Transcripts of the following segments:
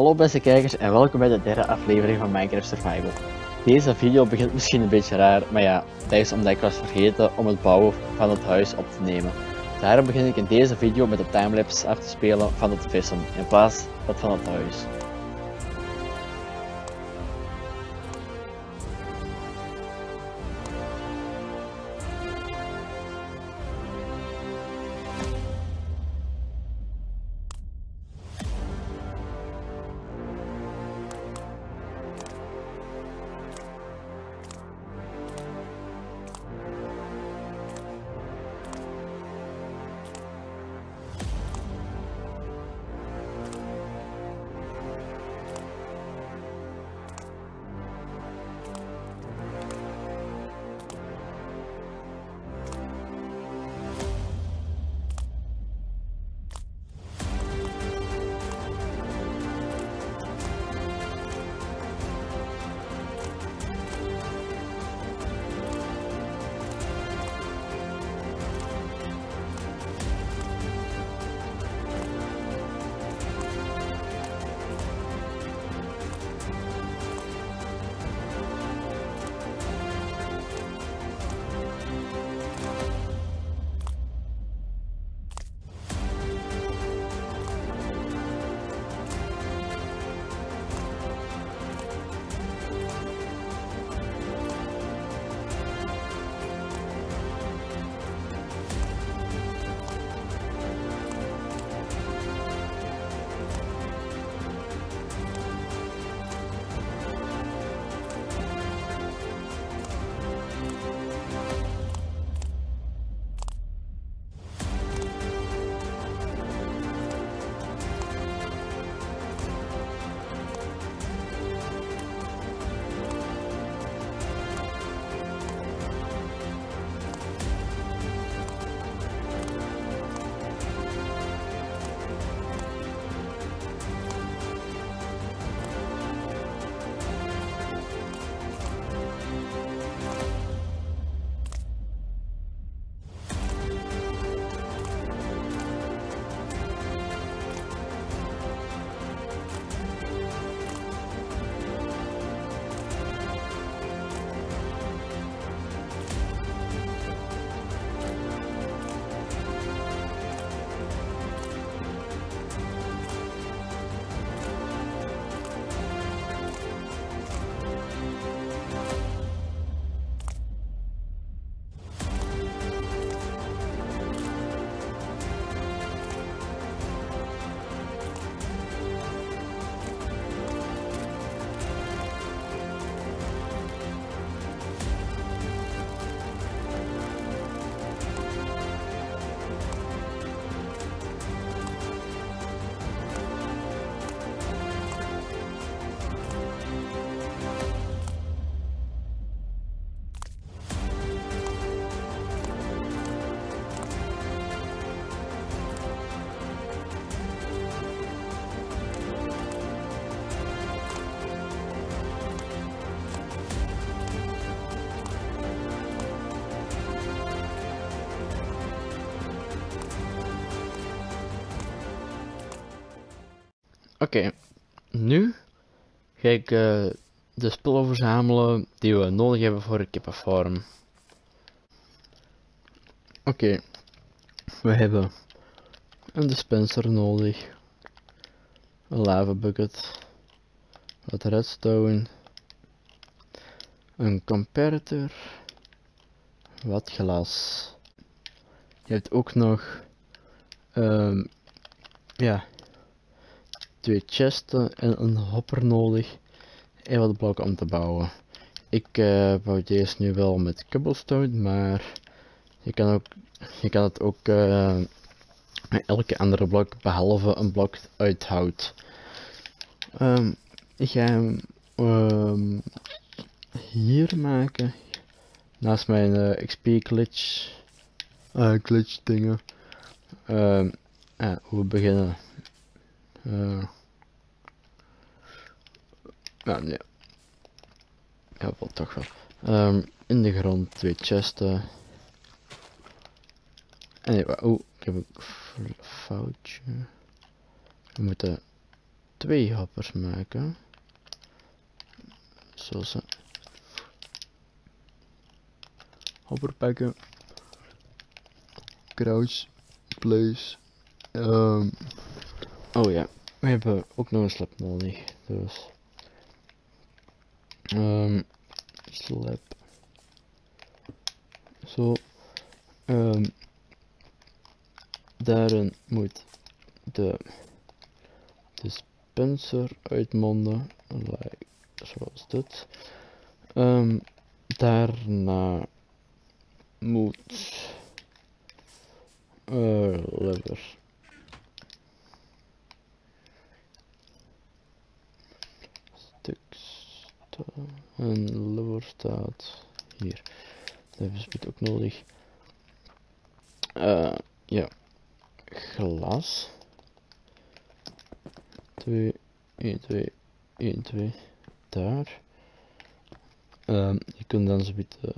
Hallo beste kijkers en welkom bij de derde aflevering van Minecraft Survival. Deze video begint misschien een beetje raar, maar ja, dat is omdat ik was vergeten om het bouwen van het huis op te nemen. Daarom begin ik in deze video met de timelapse af te spelen van het vissen, in plaats van het huis. Nu ga ik uh, de spullen verzamelen die we nodig hebben voor een kippenfarm. Oké, we hebben een dispenser nodig, een lava bucket, wat redstone, een comparator, wat glas. Je hebt ook nog, um, ja, twee chesten en een hopper nodig en wat blokken om te bouwen. Ik bouw deze nu wel met cobblestone, maar je kan, ook, je kan het ook uh, met elke andere blok behalve een blok uit hout. Um, ik ga hem um, hier maken, naast mijn eh, XP glitch, glitch dingen. Um, we beginnen uh, ja, nee. Ja, wel toch wel. Um, in de grond twee chesten. En nee, oh, ik heb een foutje. We moeten twee hoppers maken. Zo ze. Hopper pakken. Crouch. Place. Ehm oh ja, we hebben ook nog een slap nodig. Dus. Ehm slap. Zo. Ehm daarin moet de dispenser uitmonden. Like, zoals dit. Ehm daarna moet uh, en lever staat hier. Dat is het ook nodig. Uh, ja, glas. 2, 1, 2, 1, 2, daar. Um, je kunt dan zo de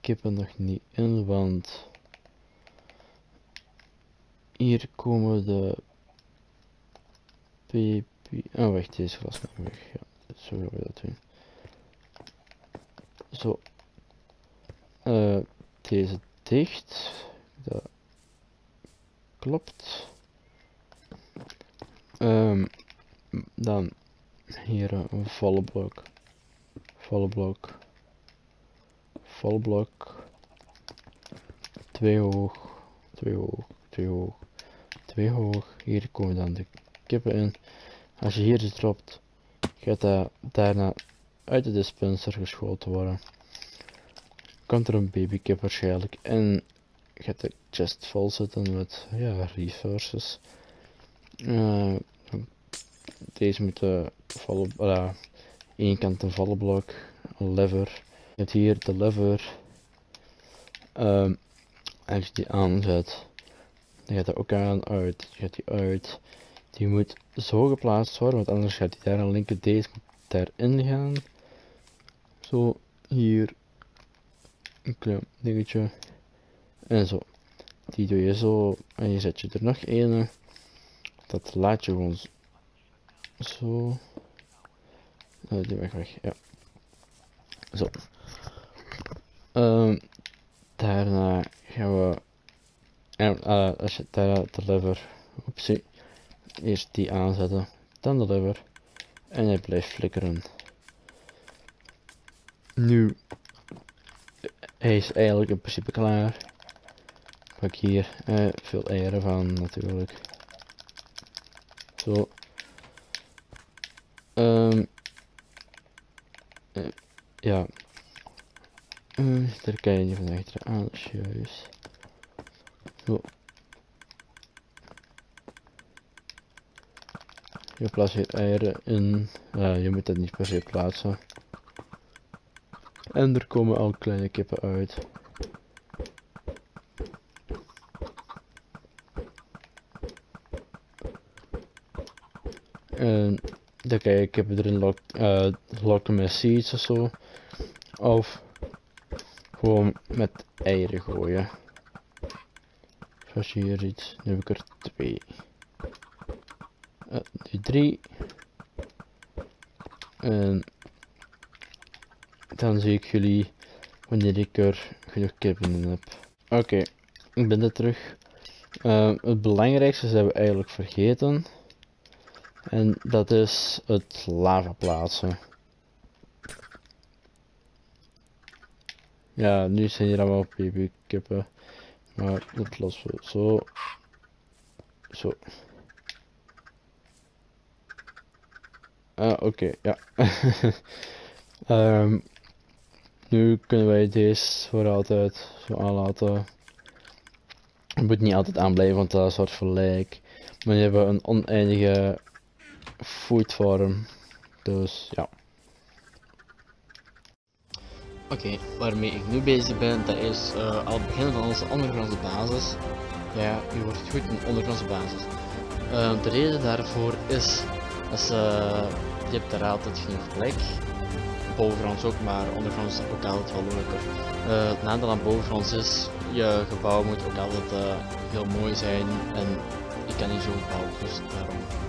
kippen nog niet in, want hier komen de pp. Oh, wacht, deze glas mag weg. Ja, zo doen. Zo. Uh, deze dicht. Klopt. Um, dan hier een volle blok. Volle blok. Volle blok. Twee hoog. Twee hoog. Twee hoog. Twee hoog. Hier komen dan de kippen in. Als je hier dus dropt, gaat dat daarna uit de dispenser geschoten worden. Komt er een babykip waarschijnlijk en gaat de chest vol zitten met ja, resources. Uh, deze moet de volle, uh, één kant een volle blok, een lever. Je hebt hier de lever. Um, als je die aanzet, dan gaat hij ook aan uit, gaat die uit. Die moet zo geplaatst worden, want anders gaat hij daar een linker deze daarin gaan. Zo, hier, een klein dingetje. En zo. Die doe je zo, en je zet je er nog een. Dat laat je gewoon zo. Uh, die weg weg, ja. Zo. Um, daarna gaan we. En uh, als je daar de lever. Oepsie. Eerst die aanzetten, dan de lever. En hij blijft flikkeren. Nu. Hij is eigenlijk in principe klaar. Pak hier uh, veel eieren van natuurlijk. Zo. Um, uh, ja. Uh, daar kan je niet van achteren aan, juist. Zo. Je plaatst eieren in. Je moet dat niet per se plaatsen. En er komen al kleine kippen uit. En dan kan je kippen erin lok, uh, lokken met seeds of zo. Of gewoon met eieren gooien. Zoals hier ziet, nu heb ik er twee. Uh, nu drie. En dan zie ik jullie wanneer ik er genoeg kippen in heb. Oké, ik ben er terug. Uh, het belangrijkste zijn we eigenlijk vergeten. En dat is het lava plaatsen. Ja, nu zijn hier allemaal babykippen. Maar dat lossen we zo. Zo. Ah, oké, ja. um, nu kunnen wij deze voor altijd zo aanlaten. Het moet niet altijd aanblijven, want dat is wat verlijk. Maar je hebt een oneindige food farm. Dus ja. Oké, waarmee ik nu bezig ben, dat is uh, al het begin van onze ondergrondse basis. Ja, u wordt goed een ondergrondse basis. Uh, de reden daarvoor is, dat uh, je hebt daar altijd genoeg plek. Bovengronds ook, maar ondergronds is ook altijd wel leuker. Uh, het nadeel aan bovengronds is, je gebouw moet ook altijd heel mooi zijn en ik kan niet zo bouwen, dus daarom.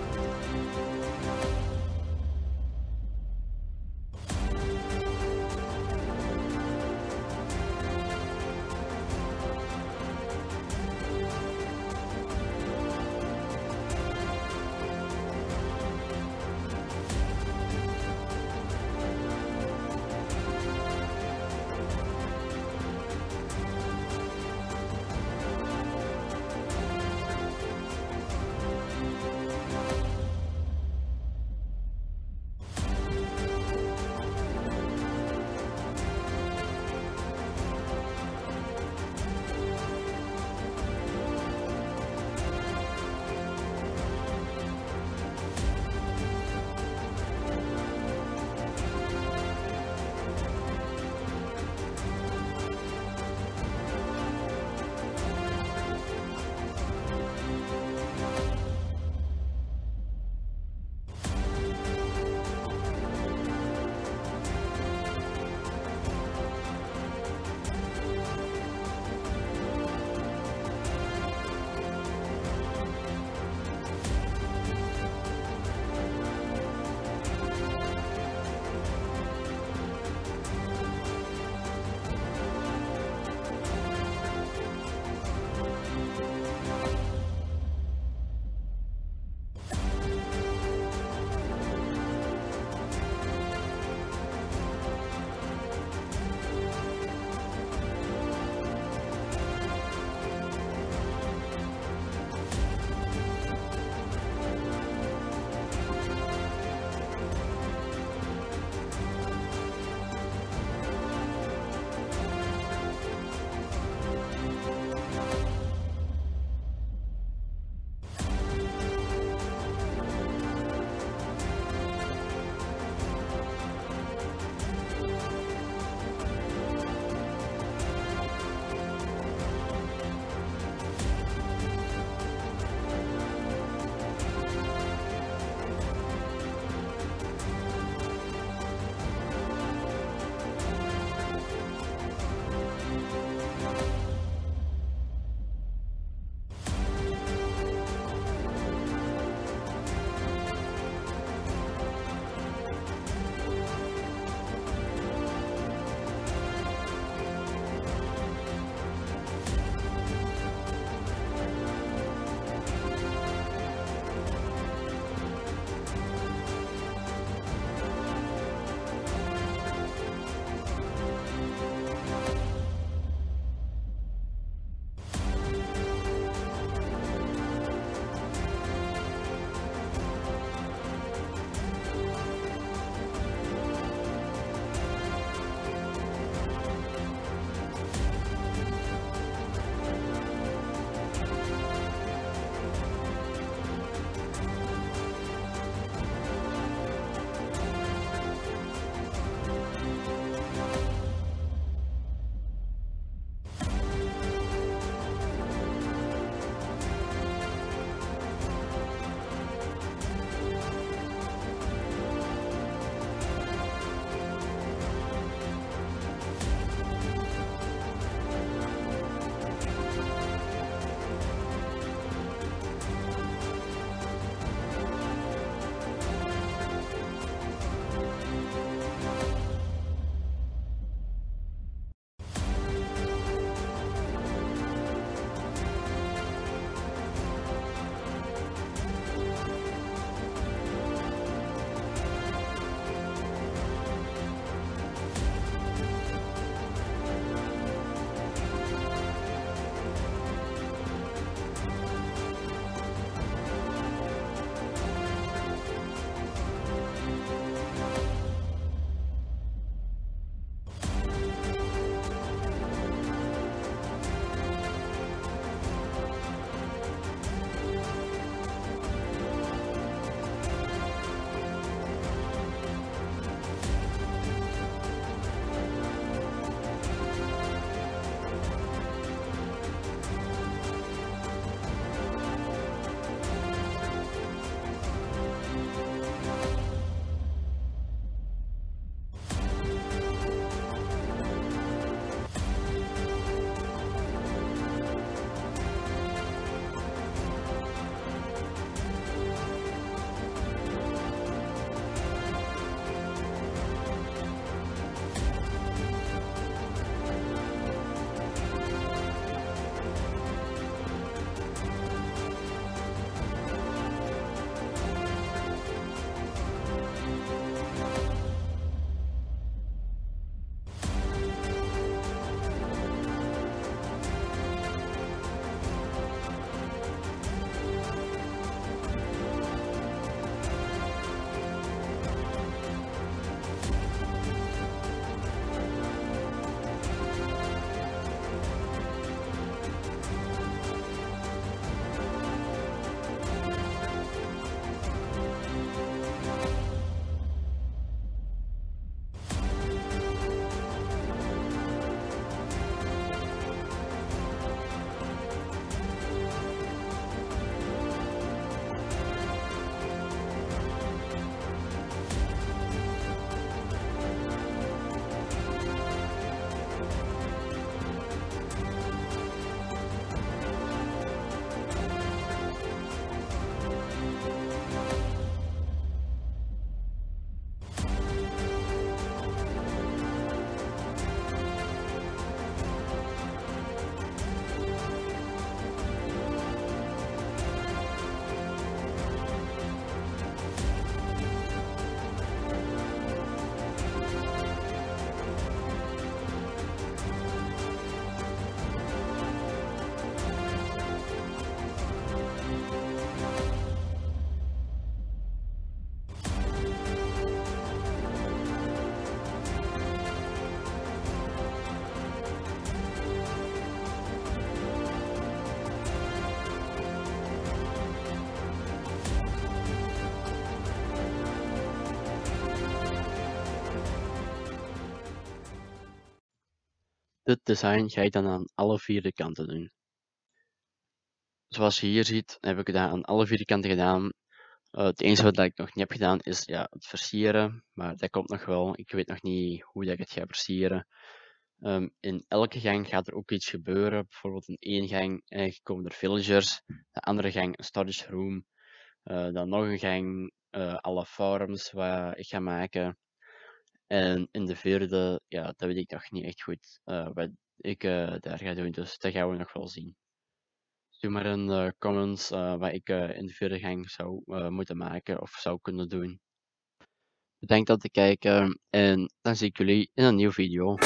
Dit design ga ik dan aan alle vier de kanten doen. Zoals je hier ziet, heb ik het aan alle vier de kanten gedaan. Uh, het enige wat ik nog niet heb gedaan is ja, het versieren, maar dat komt nog wel. Ik weet nog niet hoe dat ik het ga versieren. Um, in elke gang gaat er ook iets gebeuren. Bijvoorbeeld in één gang eh, komen er villagers, de andere gang een storage room, uh, dan nog een gang uh, alle forums wat ik ga maken. En in de vierde, ja, dat weet ik nog niet echt goed uh, wat ik eh, daar ga doen. Dus dat gaan we nog wel zien. Doe maar in de comments wat ik in de vierde gang zou moeten maken of zou kunnen doen. Bedankt dat te kijken en dan zie ik jullie in een nieuwe video.